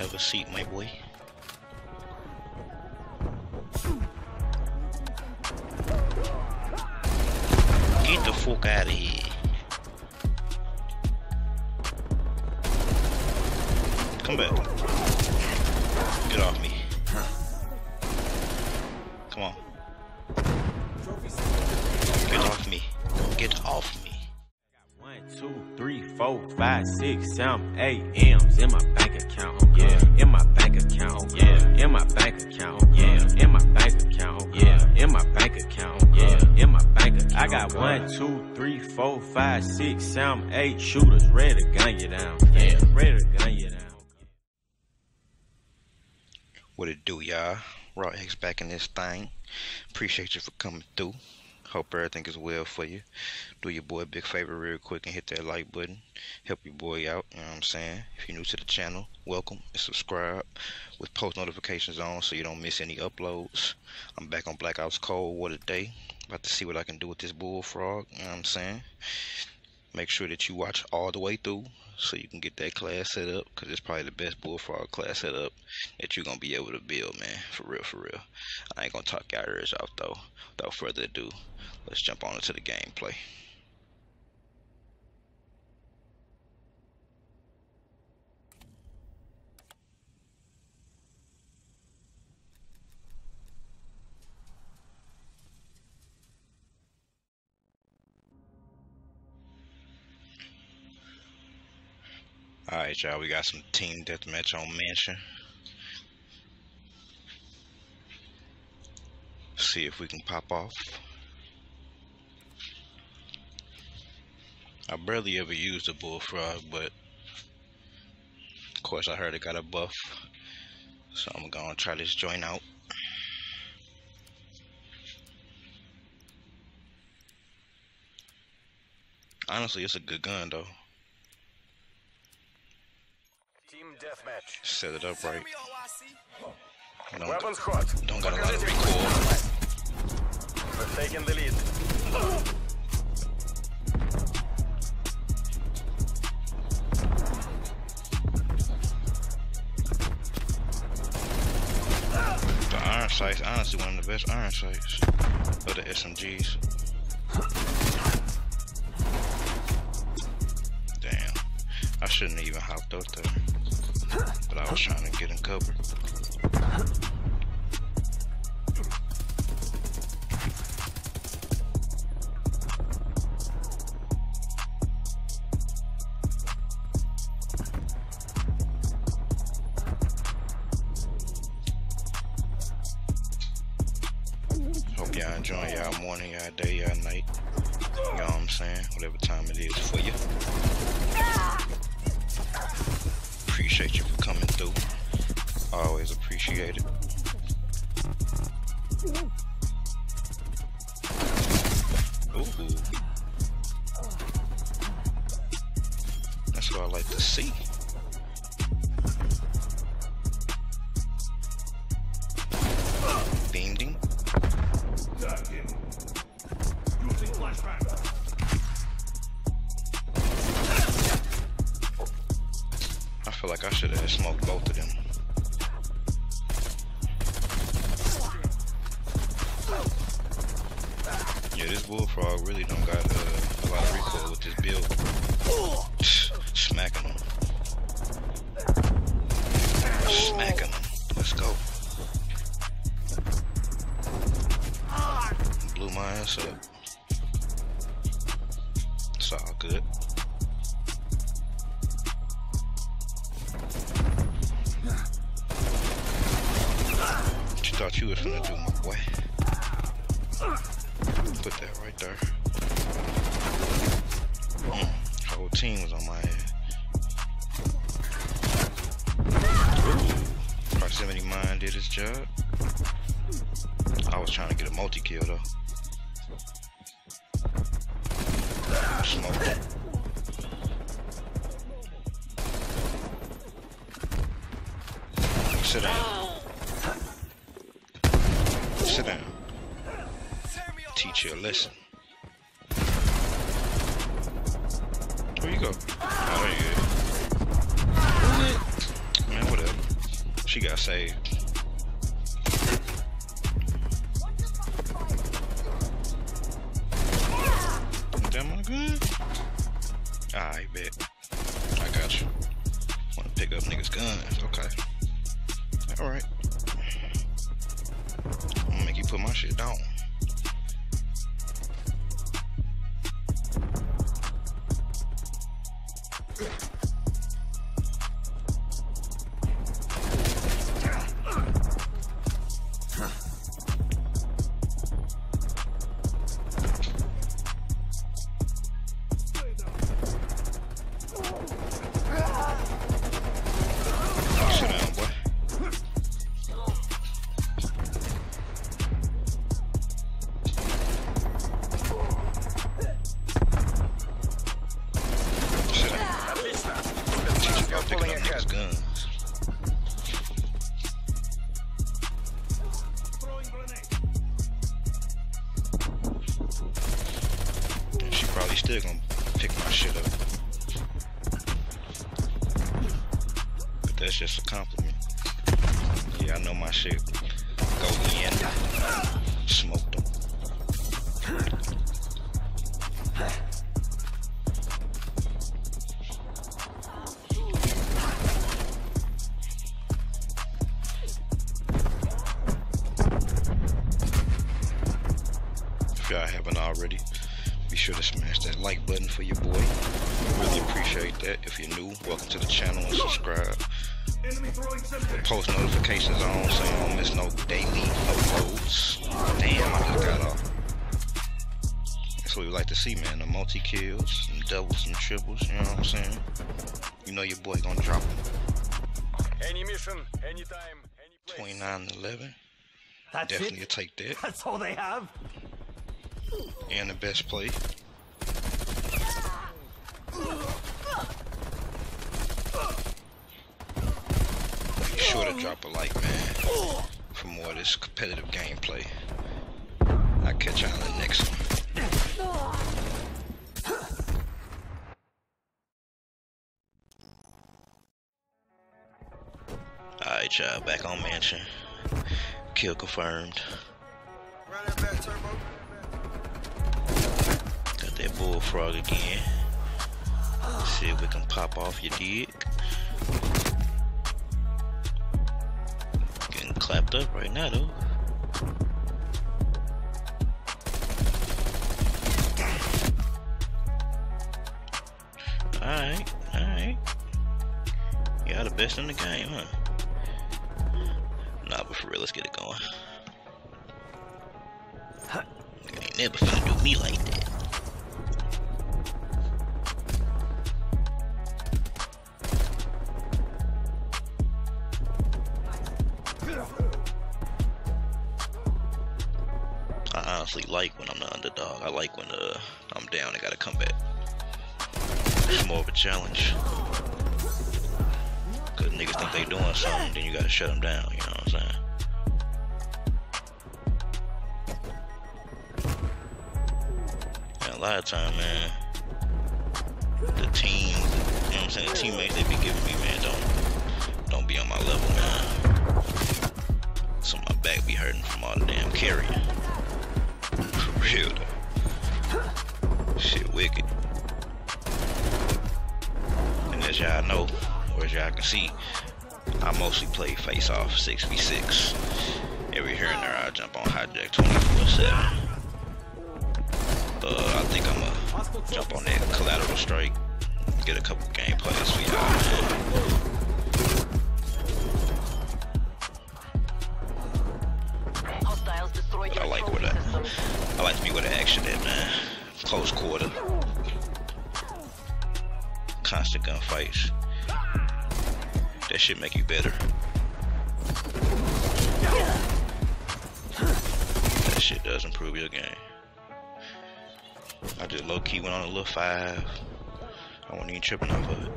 Have a seat, my boy. Get the fuck out of here. Come back. Get off me. Come on. Get off me. Get off me. One, two, three, four, five, six, seven, eight M's in my bank account. Yeah, in my bank account. Yeah, in my bank account. Yeah, in my bank account. Yeah, in my bank account. Yeah, in my bank account. I got one, two, three, four, five, six, seven, eight shooters ready to gun you down. Yeah, ready to gun you down. What it do, y'all? Raw X back in this thing. Appreciate you for coming through. Hope everything is well for you. Do your boy a big favor real quick and hit that like button. Help your boy out, you know what I'm saying? If you're new to the channel, welcome and subscribe with post notifications on so you don't miss any uploads. I'm back on Black Ops Cold War today. About to see what I can do with this bullfrog, you know what I'm saying? Make sure that you watch all the way through so you can get that class set up because it's probably the best bullfrog class setup that you're gonna be able to build man. For real for real. I ain't gonna talk y'all ears off though. Without further ado let's jump on into the gameplay Y'all, we got some team deathmatch on Mansion. See if we can pop off. I barely ever used a bullfrog, but of course I heard it got a buff. So I'm gonna try this joint out. Honestly, it's a good gun though. Team deathmatch. Set it up right. Don't, Weapons don't got a lot of recoil. We're taking the lead. The iron sights, honestly, one of the best iron sights of the SMGs. Damn, I shouldn't even hopped up there, but I was trying to get in cover. Hope y'all enjoying y'all morning, y'all day, y'all night. You know what I'm saying? Whatever time it is for you. Appreciate you for coming through. I Always appreciate it. Ooh. That's what I like to see. Feel like I should have smoked both of them. Yeah, this bullfrog really don't got uh, a lot of recoil with this build. Smacking him. Smacking him. Let's go. Blew my ass up. It's all good. Thought you was gonna do, my boy? Put that right there. Mm, whole team was on my head. Ooh, proximity mine did its job. I was trying to get a multi kill though. Smoked it. Sit down. Sit down. Teach you a lesson. Where you go? Oh, there you go. Man, whatever. She got saved. Damn, I good? I bet. Sit sure to smash that like button for your boy. Really appreciate that. If you're new, welcome to the channel and subscribe. Post notifications on so you don't miss no daily uploads. Damn, I just got off. That's what we like to see, man. The multi kills, some doubles, some triples. You know what I'm saying? You know your boy gonna drop them. Any mission, anytime, any place. 29 and 11. That's Definitely it. take that. That's all they have. And the best play. Be sure to drop a like, man, for more of this competitive gameplay. I'll catch y'all in the next one. Alright, y'all, back on mansion. Kill confirmed. That back, turbo. Got that bullfrog again. See if we can pop off your dick. Getting clapped up right now though. Alright, alright. Y'all the best in the game, huh? Nah, but for real, let's get it going. You ain't never finna do me like that. Like when I'm the underdog. I like when uh, I'm down and gotta come back. It's more of a challenge. Cause niggas think they doing something, then you gotta shut them down, you know what I'm saying? And a lot of time, man, the team, you know what I'm saying, the teammates they be giving me, man, don't don't be on my level, man. So my back be hurting from all the damn carrying. Real though. Shit wicked. And as y'all know, or as y'all can see, I mostly play face off 6v6. Every here and there I jump on hijack 24-7. Uh, I think I'm gonna jump on that collateral strike, get a couple gameplays for y'all, I like to be where the action at, man. Uh, close quarter. Constant gunfights. That shit make you better. That shit does improve your game. I just low key went on a little five. I wasn't even tripping off of it.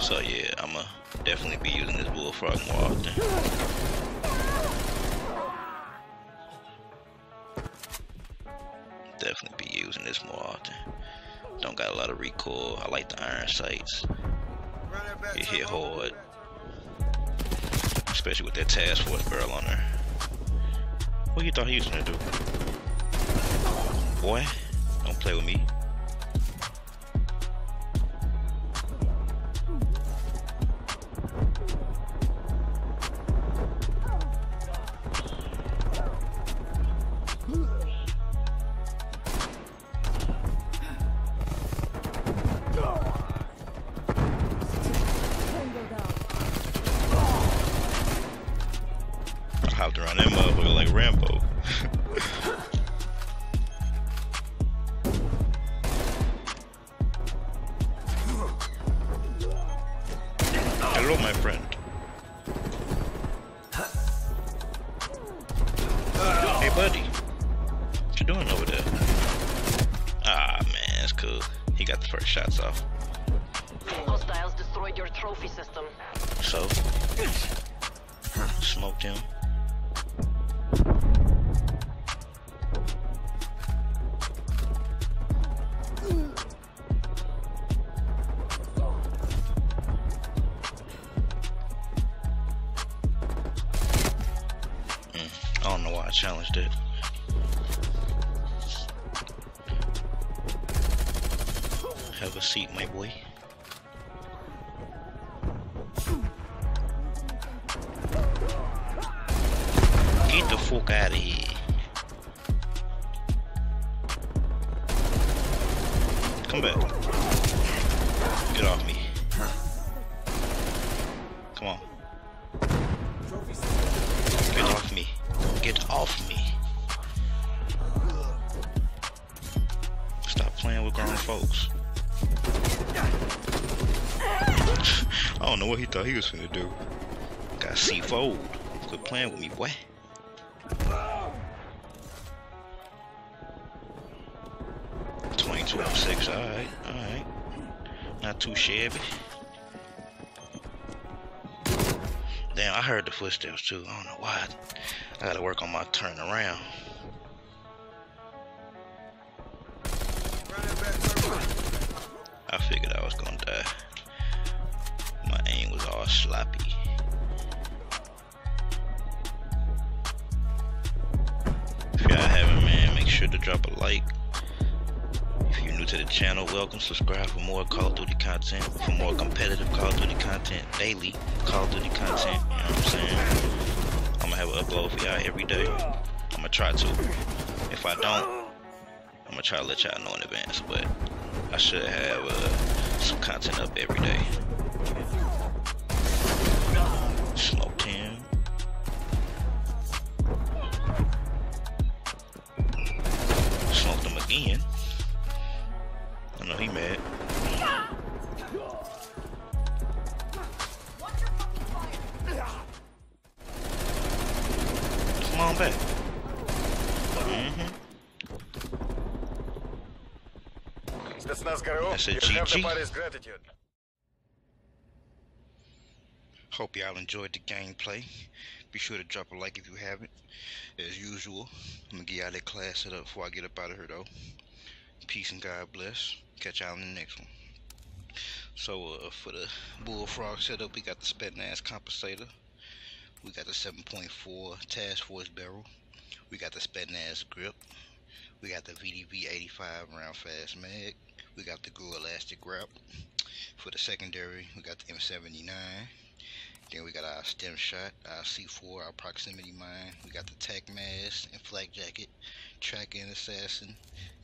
So yeah, I'ma definitely be using this bullfrog more often. This more often. Don't got a lot of recoil. I like the iron sights. It hit hard. Especially with that task force barrel on there. What you thought he was gonna do? Boy, don't play with me. Ah, man, that's cool. He got the first shots off. Hostiles destroyed your trophy system. So, smoked him. Mm, I don't know why I challenged it. Have a seat, my boy. Get the fuck out of here. Come back. Get off me. Come on. Get off me. Get off me. Stop playing with grown folks. I don't know what he thought he was gonna do. Got C4. Quit playing with me, boy. Twenty-two oh six. All right, all right. Not too shabby. Damn, I heard the footsteps too. I don't know why. I gotta work on my turn around. I figured I was gonna die. My aim was all sloppy. If y'all haven't, man, make sure to drop a like. If you're new to the channel, welcome. Subscribe for more Call of Duty content, for more competitive Call of Duty content, daily Call of Duty content. You know what I'm saying? I'm gonna have an upload for y'all every day. I'm gonna try to. If I don't, I'm gonna try to let y'all know in advance, but I should have uh, some content up every day. Smoked him. Smoked him again. I know he mad. That's a you have the GG. Hope y'all enjoyed the gameplay. Be sure to drop a like if you haven't. As usual, I'm gonna get y'all that class set up before I get up out of here though. Peace and God bless. Catch y'all in the next one. So uh, for the bullfrog setup, we got the Spetsnaz compensator. We got the 7.4 Task Force barrel. We got the Spetsnaz grip. We got the VDV 85 round fast mag. We got the Guru elastic grip. For the secondary, we got the M79. Then we got our stim shot, our C4, our proximity mine. We got the tac mask and flak jacket, tracking assassin,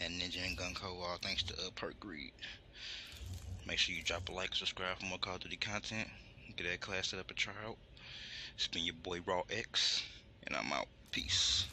and ninja and Gung-Ho. All thanks to uh, Perk Greed. Make sure you drop a like, subscribe for more Call of Duty content. Get that class set up try out. It's been your boy Raw X, and I'm out. Peace.